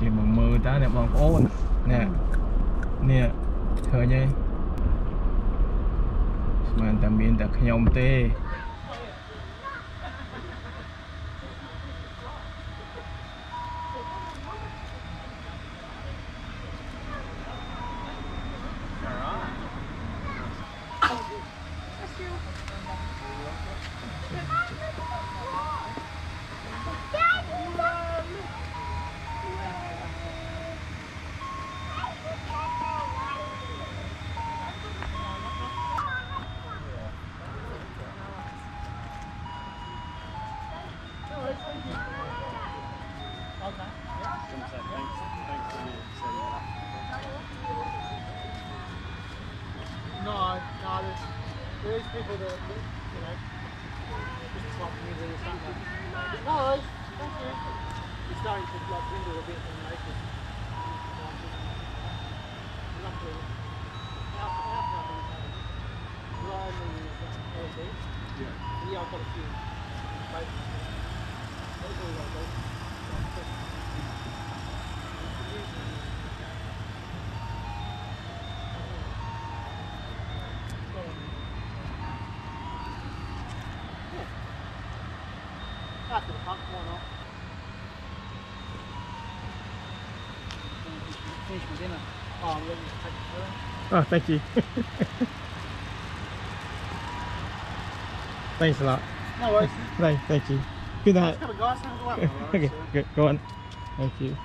គេមកមើលតើអ្នកបងប្អូននេះនេះឃើញទេស្មានតែមានតែខ្ញុំទេ there is people that, that, you know, just swap music or something. No, worries. thank you. It's starting to like dwindle a bit in Lakers. Luckily, our, our company's it. Ryan is uh, LD. Yeah. Yeah, I've got a few. Both. Those all like those. After the pump, why not? Finish my dinner. Oh, I'm ready to take it further. Oh, thank you. Thanks a lot. No worries. Thank, thank you. Good night. Come. Have a go out. Okay, good. Go on. Thank you.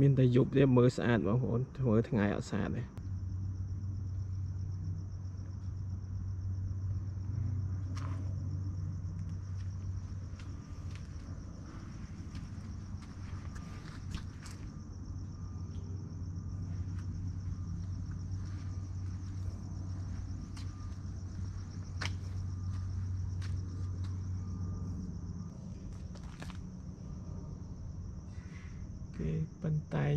មានតែយប់ទេមើលស្អាតបងប្អូនធ្វើថ្ងៃអត់ស្អាតទេ គេប៉ុន្តែង